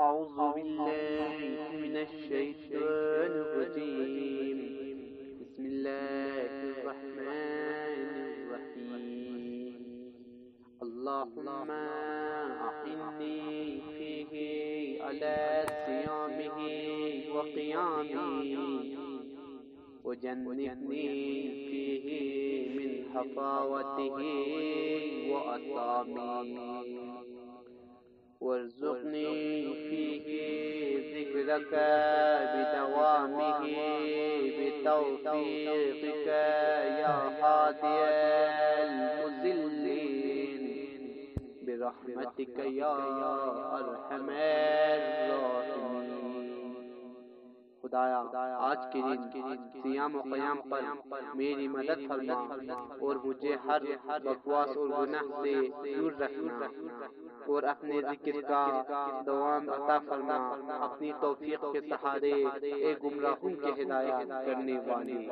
أعوذ بالله من الشيطان الرجيم. بسم الله الرحمن الرحيم. اللهم أعني فيه على صيامه وقيامه. وجنبني فيه من حفاوته وأثامه وارزقني ذكرك بدوامه بتوفيقك يا هادي المزلين برحمتك يا أرحم الراحمين. خدایا آج کے دن سیام و قیام پر میری مدد فرما اور مجھے ہر بکواس اور گناہ سے دور رکھنا اور اپنے ذکر کا دوام عطا فرما اپنی توفیق کے سہارے اے گمراہوں کے ہدایت کرنے والے۔